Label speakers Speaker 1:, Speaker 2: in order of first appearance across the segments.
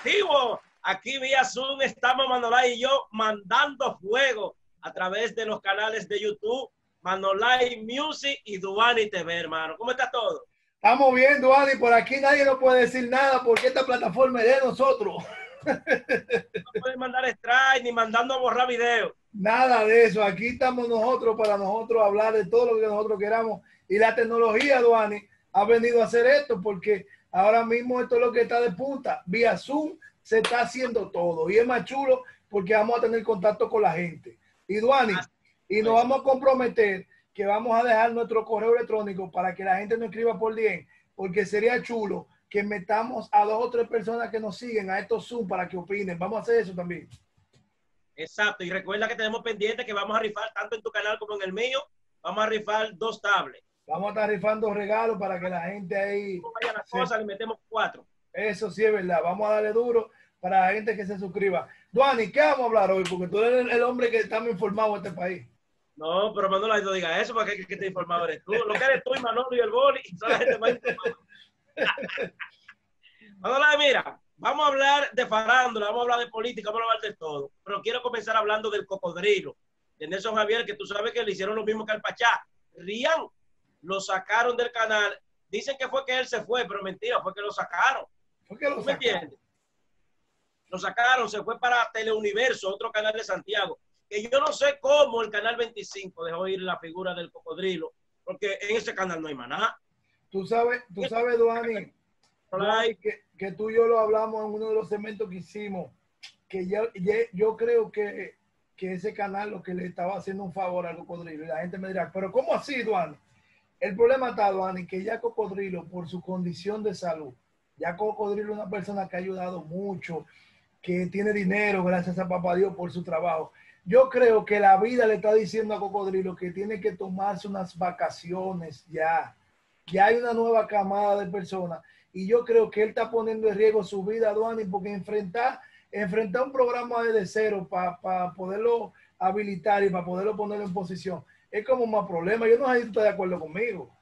Speaker 1: activo. Aquí vía Zoom estamos Manolay y yo mandando fuego a través de los canales de YouTube, Manolay Music y Duani TV, hermano. ¿Cómo está todo?
Speaker 2: Estamos bien, Duani. Por aquí nadie nos puede decir nada porque esta plataforma es de nosotros.
Speaker 1: No pueden mandar strike ni mandando a borrar video.
Speaker 2: Nada de eso. Aquí estamos nosotros para nosotros hablar de todo lo que nosotros queramos. Y la tecnología, Duani, ha venido a hacer esto porque ahora mismo esto es lo que está de punta. Vía Zoom se está haciendo todo. Y es más chulo porque vamos a tener contacto con la gente. Y Duani, y nos vamos a comprometer que vamos a dejar nuestro correo electrónico para que la gente nos escriba por bien, porque sería chulo que metamos a dos o tres personas que nos siguen a estos Zoom para que opinen. Vamos a hacer eso también.
Speaker 1: Exacto. Y recuerda que tenemos pendiente que vamos a rifar tanto en tu canal como en el mío. Vamos a rifar dos tablets.
Speaker 2: Vamos a estar rifando regalos para que la gente ahí.
Speaker 1: Vaya las cosas, le metemos cuatro.
Speaker 2: Eso sí es verdad. Vamos a darle duro para la gente que se suscriba. Duani, ¿qué vamos a hablar hoy? Porque tú eres el, hombre que está muy informado en este país.
Speaker 1: No, pero Manolo, no diga eso, porque que, que te informado eres tú. Lo que eres tú y Manolo y el boli, y toda la gente más informada. Manolo, mira, vamos a hablar de farándula, vamos a hablar de política, vamos a hablar de todo. Pero quiero comenzar hablando del cocodrilo, de Nelson Javier, que tú sabes que le hicieron lo mismo que al Pachá. Rian, lo sacaron del canal. Dicen que fue que él se fue, pero mentira, fue que lo sacaron.
Speaker 2: ¿Por qué lo
Speaker 1: ¿Tú me
Speaker 2: sacaron?
Speaker 1: entiendes? Lo sacaron, se fue para Teleuniverso, otro canal de Santiago. Que yo no sé cómo el canal 25 dejó ir la figura del cocodrilo, porque en ese canal no hay maná.
Speaker 2: Tú sabes, tú sabes, Duani, Duani, que, que tú y yo lo hablamos en uno de los segmentos que hicimos, que yo, yo, yo creo que, que ese canal lo que le estaba haciendo un favor al cocodrilo. Y la gente me dirá, pero ¿cómo así, Duani? El problema está, Duani, que ya Cocodrilo, por su condición de salud, ya Cocodrilo es una persona que ha ayudado mucho, que tiene dinero, gracias a Papá Dios por su trabajo. Yo creo que la vida le está diciendo a Cocodrilo que tiene que tomarse unas vacaciones ya. Ya hay una nueva camada de personas y yo creo que él está poniendo en riesgo su vida, Duani, porque enfrentar, enfrentar un programa desde cero para pa poderlo habilitar y para poderlo ponerlo en posición es como más problema. Yo no sé si tú estás de acuerdo conmigo.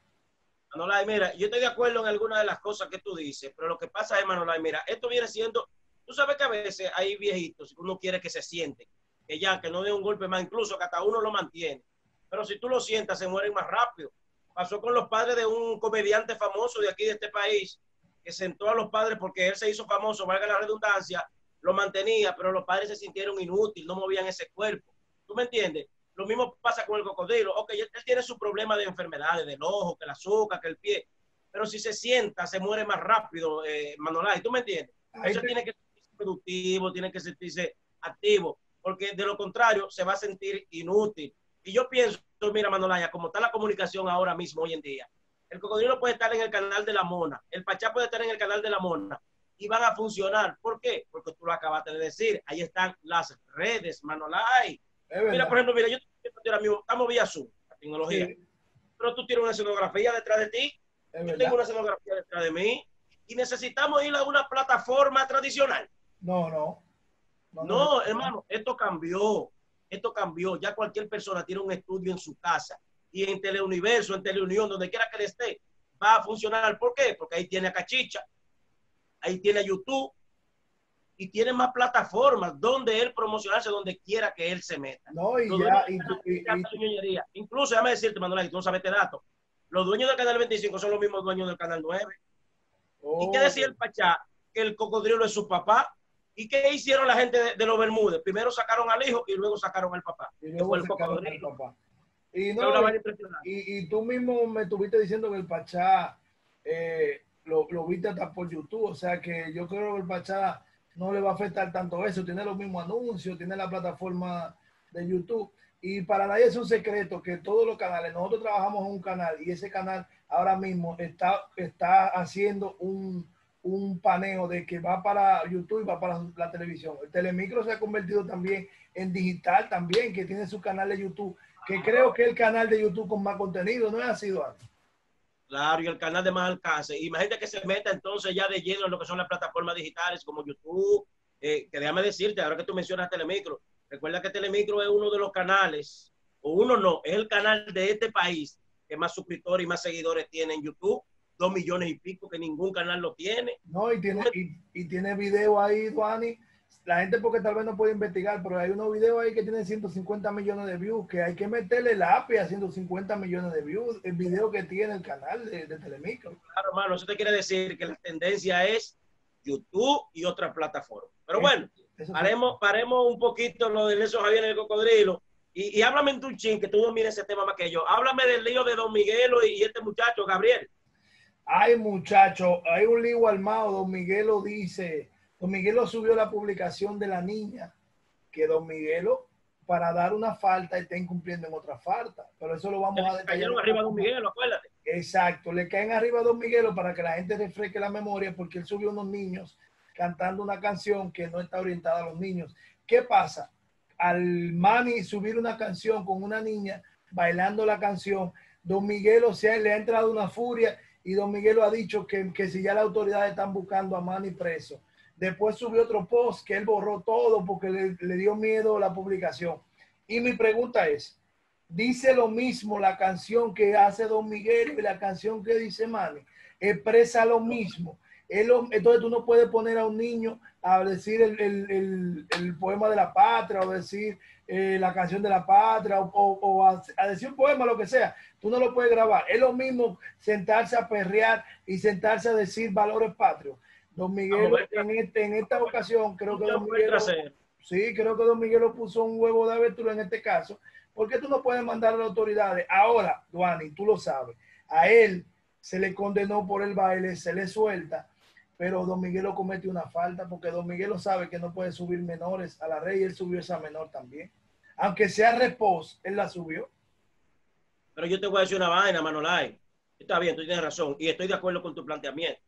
Speaker 1: Manolay, mira, yo estoy de acuerdo en algunas de las cosas que tú dices, pero lo que pasa es, Manolay, mira, esto viene siendo, tú sabes que a veces hay viejitos, uno quiere que se sienten, que ya, que no dé un golpe más, incluso que hasta uno lo mantiene. Pero si tú lo sientas, se mueren más rápido. Pasó con los padres de un comediante famoso de aquí, de este país, que sentó a los padres porque él se hizo famoso, valga la redundancia, lo mantenía, pero los padres se sintieron inútiles, no movían ese cuerpo. ¿Tú me entiendes? Lo mismo pasa con el cocodrilo. Ok, él, él tiene su problema de enfermedades, del ojo, que el azúcar, que el pie. Pero si se sienta, se muere más rápido, eh, Manolay. ¿Tú me entiendes?
Speaker 2: Te...
Speaker 1: tiene que sentirse productivo, tiene que sentirse activo, porque de lo contrario se va a sentir inútil. Y yo pienso, mira, Manolaya, como está la comunicación ahora mismo, hoy en día, el cocodrilo puede estar en el canal de la mona, el pachá puede estar en el canal de la mona, y van a funcionar. ¿Por qué? Porque tú lo acabaste de decir. Ahí están las redes, Manolay. Mira, por ejemplo, mira, yo ahora mismo, estamos vía Zoom, la tecnología, sí. pero tú tienes una escenografía detrás de ti, es yo verdad. tengo una escenografía detrás de mí, y necesitamos ir a una plataforma tradicional.
Speaker 2: No, no.
Speaker 1: No, no, no hermano, esto cambió, esto cambió, ya cualquier persona tiene un estudio en su casa, y en Teleuniverso, en Teleunión, donde quiera que le esté, va a funcionar. ¿Por qué? Porque ahí tiene a Cachicha, ahí tiene a YouTube, y tiene más plataformas donde él promocionarse donde quiera que él se meta.
Speaker 2: No, y ya, y, y,
Speaker 1: y, Incluso, déjame decirte, Manuel, tú no sabes este dato. Los dueños del canal 25 son los mismos dueños del canal 9. Oh. ¿Y qué decía el Pachá? Que el cocodrilo es su papá. ¿Y qué hicieron la gente de, de los Bermúdez? Primero sacaron al hijo y luego sacaron al papá.
Speaker 2: Y luego
Speaker 1: el
Speaker 2: cocodrilo. Papá. Y, no, y, tú mismo me estuviste diciendo que el Pachá eh, lo, lo viste hasta por YouTube. O sea que yo creo que el Pachá no le va a afectar tanto eso. Tiene los mismos anuncios, tiene la plataforma de YouTube. Y para nadie es un secreto que todos los canales, nosotros trabajamos en un canal y ese canal ahora mismo está, está haciendo un, un paneo de que va para YouTube y va para la televisión. El Telemicro se ha convertido también en digital también, que tiene su canal de YouTube, que creo que es el canal de YouTube con más contenido, ¿no es así, Eduardo?
Speaker 1: Claro, y el canal de más alcance. Imagínate que se meta entonces ya de lleno en lo que son las plataformas digitales como YouTube, eh, que déjame decirte, ahora que tú mencionas Telemicro, recuerda que Telemicro es uno de los canales, o uno no, es el canal de este país que más suscriptores y más seguidores tiene en YouTube. dos millones y pico, que ningún canal lo tiene.
Speaker 2: No, y tiene, y, y tiene video ahí, Duani. La gente porque tal vez no puede investigar, pero hay unos videos ahí que tienen 150 millones de views, que hay que meterle la API a 150 millones de views, el video que tiene el canal de, de Telemicro.
Speaker 1: Claro, hermano, eso te quiere decir que la tendencia es YouTube y otras plataformas. Pero bueno, paremos, paremos un poquito lo de Nelson Javier en el cocodrilo. Y, y háblame en tu chin, que tú domines ese tema más que yo. Háblame del lío de Don Miguelo y, y este muchacho, Gabriel.
Speaker 2: Ay, muchacho, hay un lío armado. Don Miguelo dice, Don Miguelo subió la publicación de la niña, que Don Miguelo, para dar una falta, está incumpliendo en otra falta. Pero eso lo vamos a
Speaker 1: Le cayeron arriba a Don Miguelo, acuérdate.
Speaker 2: Exacto, le caen arriba a Don Miguelo para que la gente refresque la memoria, porque él subió unos niños cantando una canción que no está orientada a los niños. ¿Qué pasa? Al Manny subir una canción con una niña bailando la canción, Don Miguelo se le ha entrado una furia y Don Miguelo ha dicho que, que si ya las autoridades están buscando a Manny preso. Después subió otro post que él borró todo porque le, dio miedo la publicación. Y mi pregunta es, dice lo mismo la canción que hace Don Miguel y la canción que dice Manny, expresa lo mismo. Entonces tú no puedes poner a un niño a decir el, el- el- poema de la patria o decir eh, la canción de la patria o a, a decir un poema, lo que sea. Tú no lo puedes grabar. Es lo mismo sentarse a perrear y sentarse a decir valores patrios. Don Miguel, en, este- en esta ocasión, creo que Don Miguel. Sí, creo que Don Miguelo puso un huevo de abertura en este caso. ¿Por qué tú no puedes mandar a las autoridades? Ahora, Duani, tú lo sabes. A él se le condenó por el baile, se le suelta, pero Don Miguelo comete una falta porque Don Miguelo sabe que no puede subir menores a la red y él subió esa menor también. Aunque sea repos, él la subió.
Speaker 1: Pero yo te voy a decir una vaina, Manolay. Está bien, tú tienes razón. Y estoy de acuerdo con tu planteamiento.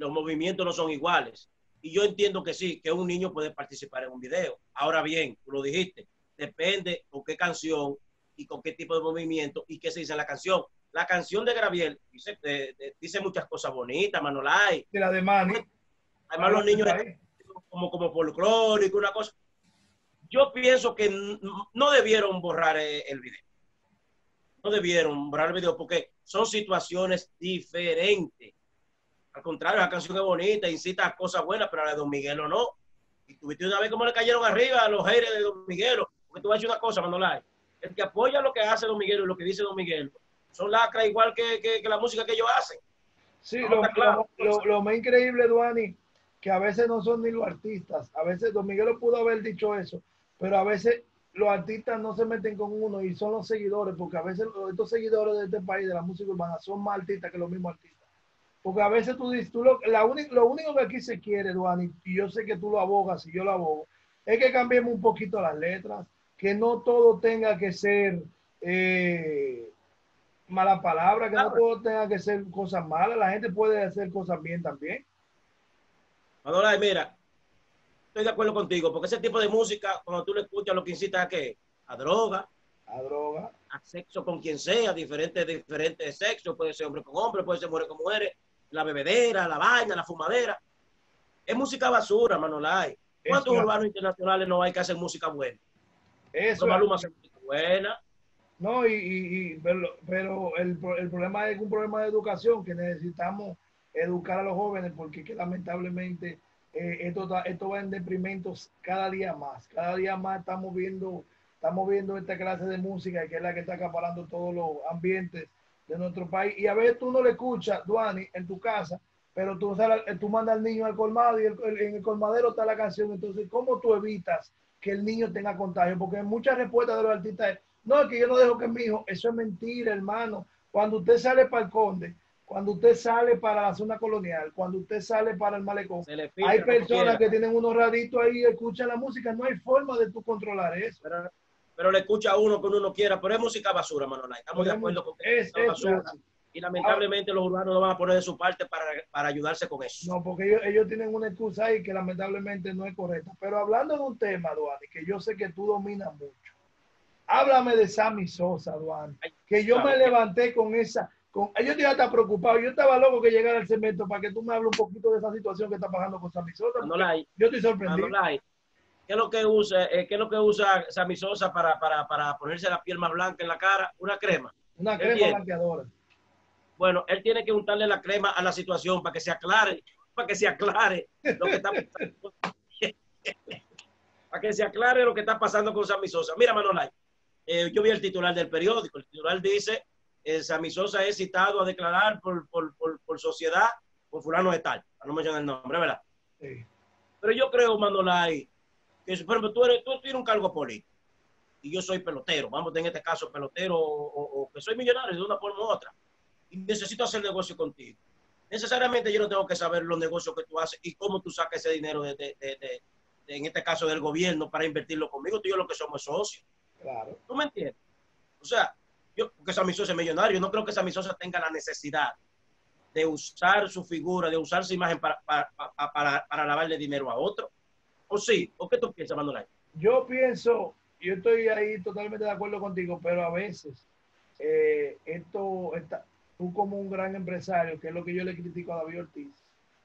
Speaker 1: Los movimientos no son iguales. Y yo entiendo que sí, que un niño puede participar en un video. Ahora bien, tú lo dijiste, depende con qué canción y con qué tipo de movimiento y qué se dice en la canción. La canción de Graviel dice, eh, eh, dice muchas cosas bonitas, Manolay.
Speaker 2: De la de Manny.
Speaker 1: Además, los niños como, como folclórico, una cosa. Yo pienso que no debieron borrar eh, el video. No debieron borrar el video porque son situaciones diferentes. Al contrario, la canción es bonita, incita a cosas buenas, pero la de Don Miguelo no. Y tuviste una vez cómo le cayeron arriba a los haters de Don Miguelo. Porque tú vas a decir una cosa, Manolay. El que apoya lo que hace Don Miguelo y lo que dice Don Miguelo son lacras igual que, que- que la música que ellos hacen.
Speaker 2: Sí, lo,
Speaker 1: claro.
Speaker 2: lo- lo- más increíble, Duani, que a veces no son ni los artistas. A veces Don Miguelo pudo haber dicho eso, pero a veces los artistas no se meten con uno y son los seguidores, porque a veces estos seguidores de este país, de la música urbana, son más artistas que los mismos artistas. Porque a veces tú dices, tú lo, la lo único que aquí se quiere, Duani, y yo sé que tú lo abogas y yo lo abogo, es que cambiemos un poquito las letras, que no todo tenga que ser eh, mala palabra, que no todo tenga que ser cosas malas, la gente puede hacer cosas bien también.
Speaker 1: Manolay, mira, estoy de acuerdo contigo, porque ese tipo de música, cuando tú le escuchas, lo que incita a qué? A droga,
Speaker 2: A droga.
Speaker 1: a sexo con quien sea, diferentes, diferentes sexos, puede ser hombre con hombre, puede ser mujer con mujeres, la bebedera, la vaina, la fumadera. Es música basura, Manolay. ¿Cuántos
Speaker 2: Eso-
Speaker 1: urbanos internacionales no hay que hacer música buena?
Speaker 2: Eso
Speaker 1: Maluma hacen música buena.
Speaker 2: No, y, y- y- pero, pero el, el problema es un problema de educación, que necesitamos educar a los jóvenes, porque que lamentablemente eh, esto, está- esto va en deprimentos cada día más. Cada día más estamos viendo, estamos viendo esta clase de música que es la que está acaparando todos los ambientes de nuestro país. Y a veces tú no le escuchas, Duani, en tu casa, pero tú, sales- tú mandas al niño al colmado y el- el- en el colmadero está la canción. Entonces, ¿cómo tú evitas que el niño tenga contagio? Porque muchas respuestas de los artistas es, no, es que yo no dejo que mi hijo, eso es mentira, hermano. Cuando usted sale para el Conde, cuando usted sale para la zona colonial, cuando usted sale para el malecón, hay personas que tienen unos raditos ahí y escuchan la música, no hay forma de tú controlar eso.
Speaker 1: Pero, pero le escucha a uno que uno no quiera, pero es música basura, Manolay. Estamos de acuerdo con que
Speaker 2: Es-
Speaker 1: basura. Y lamentablemente los urbanos no van a poner de su parte para, para ayudarse con eso.
Speaker 2: No, porque ellos, ellos tienen una excusa ahí que lamentablemente no es correcta. Pero hablando de un tema, Duani, que yo sé que tú dominas mucho. Háblame de Sammy Sosa, Duani.
Speaker 1: Ay,
Speaker 2: Que yo me levanté con esa... Con, yo estoy hasta preocupado. Yo estaba loco que llegara el cemento para que tú me hables un poquito de esa situación que está pasando con Sammy Sosa.
Speaker 1: Manolay,
Speaker 2: Yo estoy sorprendido.
Speaker 1: Manolay, ¿qué es lo que usa, eh, qué es lo que usa Sammy Sosa para, para, para ponerse la piel más blanca en la cara? Una crema.
Speaker 2: Una
Speaker 1: ¿Qué
Speaker 2: crema
Speaker 1: tiene?
Speaker 2: blanqueadora.
Speaker 1: Bueno, él tiene que untarle la crema a la situación para que se aclare, para que se aclare lo que está pasando. para que se aclare lo que está pasando con Sammy Sosa. Mira, Manolay, eh, yo vi el titular del periódico. El titular dice, eh, Sammy Sosa es citado a declarar por, por, por, sociedad por fulano de tal. No mencionar el nombre, ¿verdad? Sí. Pero yo creo, Manolay, por ejemplo, tú, eres, tú tienes un cargo político y yo soy pelotero, vamos en este caso pelotero o, que soy millonario de una forma u otra y necesito hacer negocio contigo. Necesariamente yo no tengo que saber los negocios que tú haces y cómo tú sacas ese dinero de, de, de, en este caso del gobierno para invertirlo conmigo. Tú y yo lo que somos socios. Claro. ¿Tú me entiendes? O sea, yo, porque Sammy Sosa es millonario, no creo que Sammy Sosa tenga la necesidad de usar su figura, de usar su imagen para, para, para, para lavarle dinero a otro. ¿O sí? ¿O qué tú piensas, Manuel?
Speaker 2: Yo pienso yo estoy ahí totalmente de acuerdo contigo, pero a veces eh, esto está, tú como un gran empresario, que es lo que yo le critico a David Ortiz,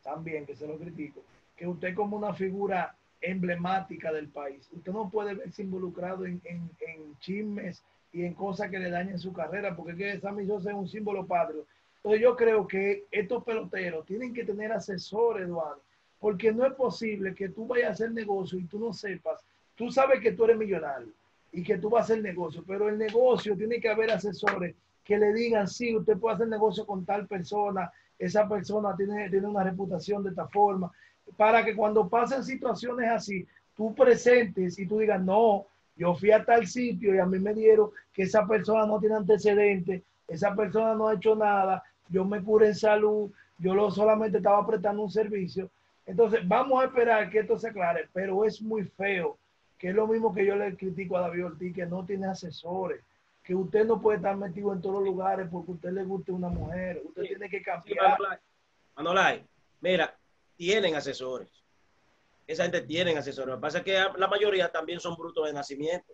Speaker 2: también que se lo critico, que usted como una figura emblemática del país, usted no puede verse involucrado en, en, chismes y en cosas que le dañen su carrera, porque que Sammy Sosa es un símbolo patrio. Entonces yo creo que estos peloteros tienen que tener asesores, Eduardo, porque no es posible que tú vayas a hacer negocio y tú no sepas tú sabes que tú eres millonario y que tú vas a hacer negocio, pero el negocio tiene que haber asesores que le digan, sí, usted puede hacer negocio con tal persona, esa persona tiene, tiene una reputación de esta forma, para que cuando pasen situaciones así, tú presentes y tú digas, no, yo fui a tal sitio y a mí me dieron que esa persona no tiene antecedentes, esa persona no ha hecho nada, yo me curé en salud, yo solamente estaba prestando un servicio. Entonces, vamos a esperar que esto se aclare, pero es muy feo que es lo mismo que yo le critico a David Ortiz, que no tiene asesores, que usted no puede estar metido en todos los lugares porque a usted le guste una mujer, usted tiene que cambiar.
Speaker 1: Manolay, mira, tienen asesores. Esa gente tiene asesores. Lo que pasa es que la mayoría también son brutos de nacimiento.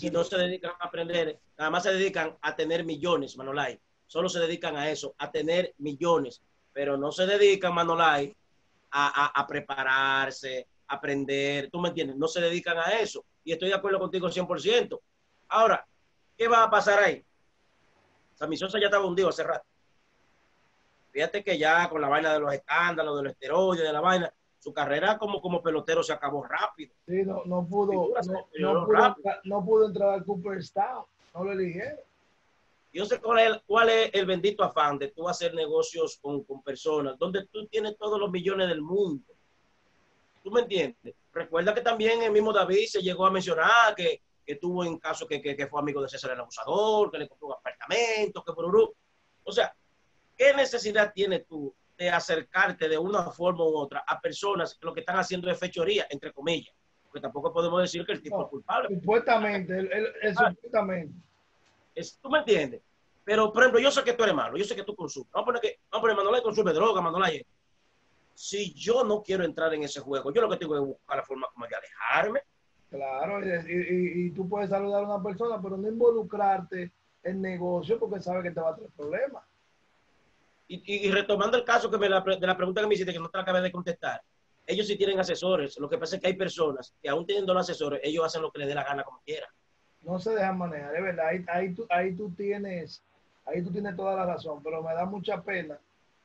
Speaker 1: y no se dedican a aprender, nada más se dedican a tener millones, Manolay. Solo se dedican a eso, a tener millones. Pero no se dedican, Manolay, a, a prepararse, aprender, tú me entiendes, no se dedican a eso. Y estoy de acuerdo contigo 100%. Ahora, ¿qué va a pasar ahí? Sammy Sosa ya estaba hundido hace rato. Fíjate que ya con la vaina de los escándalos, de los esteroides, de la vaina, su carrera como, como pelotero se acabó rápido.
Speaker 2: Sí, no, no pudo, no, pudo, no, pudo, entrar al Cooperstown, no lo eligieron.
Speaker 1: Yo sé cuál es, cuál es el bendito afán de tú hacer negocios con, con personas donde tú tienes todos los millones del mundo ¿Tú me entiendes? Recuerda que también el mismo David se llegó a mencionar que, que tuvo en caso que, que, fue amigo de César el abusador, que le compró un apartamento, que por O sea, ¿qué necesidad tienes tú de acercarte de una forma u otra a personas que lo que están haciendo es fechoría, entre comillas? Porque tampoco podemos decir que el tipo es culpable.
Speaker 2: Supuestamente, él, ah. supuestamente.
Speaker 1: ¿Tú me entiendes? Pero, por ejemplo, yo sé que tú eres malo, yo sé que tú consumes. Vamos a poner que, vamos a poner, Manuel consume droga, Manuel si yo no quiero entrar en ese juego, yo lo que tengo que buscar la forma como de alejarme.
Speaker 2: Claro, y, tú puedes saludar a una persona, pero no involucrarte en negocio porque sabe que te va a traer problemas.
Speaker 1: Y, retomando el caso que me la, de la pregunta que me hiciste, que no te la acabé de contestar, ellos sí tienen asesores. Lo que pasa es que hay personas que aún teniendo los asesores, ellos hacen lo que les dé la gana como quieran.
Speaker 2: No se dejan manejar, de verdad. Ahí, ahí, tú, ahí tú tienes, ahí tú tienes toda la razón, pero me da mucha pena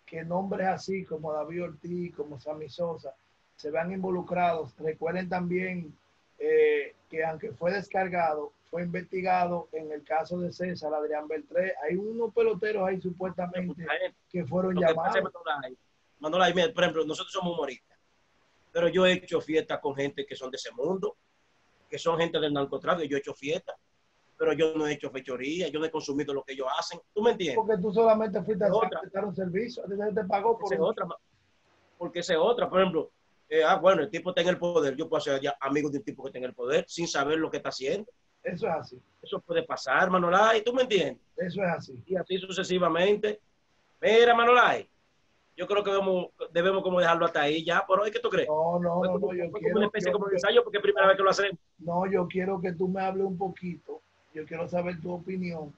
Speaker 2: que nombres así como David Ortiz, como Sammy Sosa, se vean involucrados. Recuerden también eh, que aunque fue descargado, fue investigado en el caso de César, Adrián Beltré. Hay unos peloteros ahí supuestamente que fueron llamados.
Speaker 1: Manolay, por ejemplo, nosotros somos humoristas, pero yo he hecho fiestas con gente que son de ese mundo, que son gente del narcotráfico, yo he hecho fiestas pero yo no he hecho fechoría, yo no he consumido lo que ellos hacen. ¿Tú me entiendes?
Speaker 2: Porque tú solamente fuiste a prestar un servicio, te pagó por
Speaker 1: otra, porque esa es otra, por ejemplo, eh, ah, bueno, el tipo está en el poder, yo puedo ser ya amigo de un tipo que está en el poder sin saber lo que está haciendo.
Speaker 2: Eso es así.
Speaker 1: Eso puede pasar, Manolay, ¿tú me entiendes?
Speaker 2: Eso es así.
Speaker 1: Y así sucesivamente. Mira, Manolay, yo creo que debemos, debemos como dejarlo hasta ahí ya, por hoy, ¿qué tú crees?
Speaker 2: No, no, no, yo quiero,
Speaker 1: una especie como de ensayo porque es primera vez que lo hacemos.
Speaker 2: No, yo quiero que tú me hables un poquito yo quiero saber tu opinión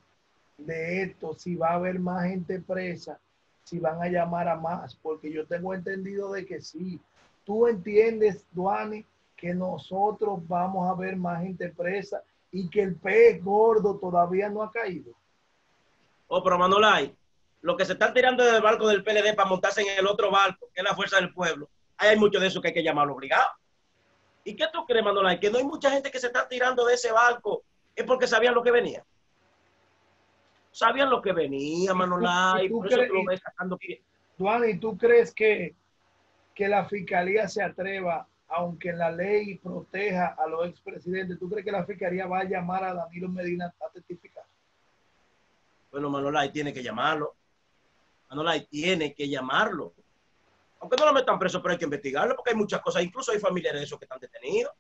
Speaker 2: de esto, si va a haber más gente presa, si van a llamar a más, porque yo tengo entendido de que sí. Tú entiendes, Duani, que nosotros vamos a ver más gente presa y que el pez gordo todavía no ha caído.
Speaker 1: Oh, pero Manolay, los que se están tirando del barco del PLD para montarse en el otro barco, que es la fuerza del pueblo, ahí hay mucho de eso que hay que llamarlo obligado. ¿Y qué tú crees, Manolay? Que no hay mucha gente que se está tirando de ese barco, es porque sabían lo que venía. Sabían lo que venía, Manolay, por eso lo ves sacando
Speaker 2: ¿y tú crees que, que la fiscalía se atreva, aunque la ley proteja a los expresidentes, ¿tú crees que la fiscalía va a llamar a Danilo Medina a testificar?
Speaker 1: Bueno, Manolay tiene que llamarlo. Manolay tiene que llamarlo. Aunque no lo metan preso, pero hay que investigarlo porque hay muchas cosas. Incluso hay familiares de esos que están detenidos.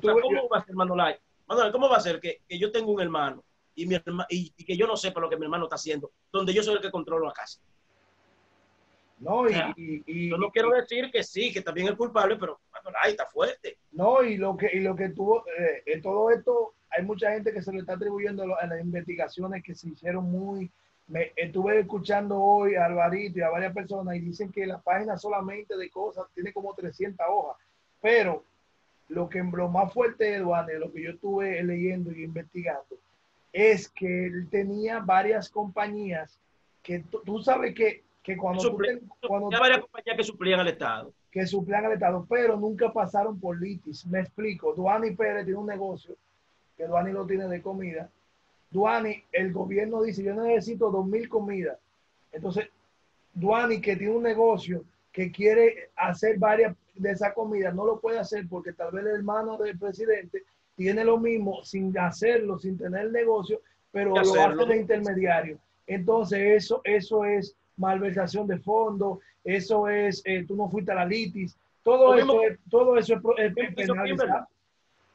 Speaker 1: ¿Cómo va a ser, Manolay? Manolay, ¿cómo va a ser que, yo tengo un hermano y, mi y, que yo no sepa lo que mi hermano está haciendo, donde yo soy el que controlo la casa? No, y, yo no quiero decir que sí, que también es culpable, pero Manolay está fuerte.
Speaker 2: No, y lo que, y lo que tuvo, eh, en todo esto, hay mucha gente que se le está atribuyendo a las investigaciones que se hicieron muy me estuve escuchando hoy a Alvarito y a varias personas y dicen que la página solamente de cosas tiene como 300 hojas, pero lo que lo más fuerte de Eduardo, lo que yo estuve leyendo y investigando, es que él tenía varias compañías que tú sabes que, que cuando,
Speaker 1: cuando varias compañías que suplían al Estado.
Speaker 2: Que suplían al Estado, pero nunca pasaron por litis. Me explico. Duani Pérez tiene un negocio, que Duani lo tiene de comida, Duani, el gobierno dice, yo necesito dos mil comidas. Entonces, Duani, que tiene un negocio que quiere hacer varias de esas comidas, no lo puede hacer porque tal vez el hermano del presidente tiene lo mismo sin hacerlo, sin tener el negocio, pero lo hace de intermediario. Entonces, eso, eso es malversación de fondos, eso es, eh, tú no fuiste a la litis, todo, eso, es, todo eso es,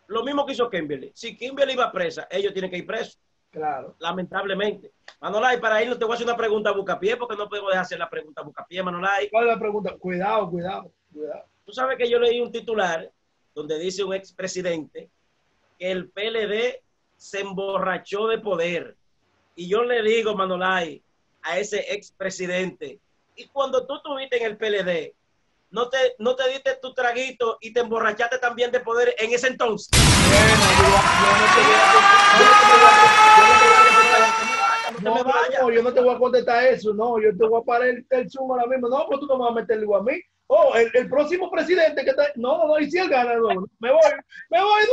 Speaker 1: Lo mismo que hizo Kimberly. Si Kimberly iba presa, ellos tienen que ir presos.
Speaker 2: Claro.
Speaker 1: Lamentablemente. Manolay, para irlo te voy a hacer una pregunta a Bucapié, porque no puedo dejar hacer la pregunta a Bucapié, Manolay.
Speaker 2: ¿Cuál es la pregunta? Cuidado, cuidado, cuidado.
Speaker 1: Tú sabes que yo leí un titular donde dice un expresidente que el PLD se emborrachó de poder. Y yo le digo, Manolay, a ese expresidente, y cuando tú estuviste en el PLD, no te, no te diste tu traguito y te emborrachaste también de poder en ese entonces.
Speaker 2: No, yo no te voy a contestar eso, no, yo te voy a parar el, el Zoom ahora mismo. No, pues tú no me vas a meterle a mí. Oh, el, el próximo presidente que está. No, no, no, y si él gana, no, me voy, me voy,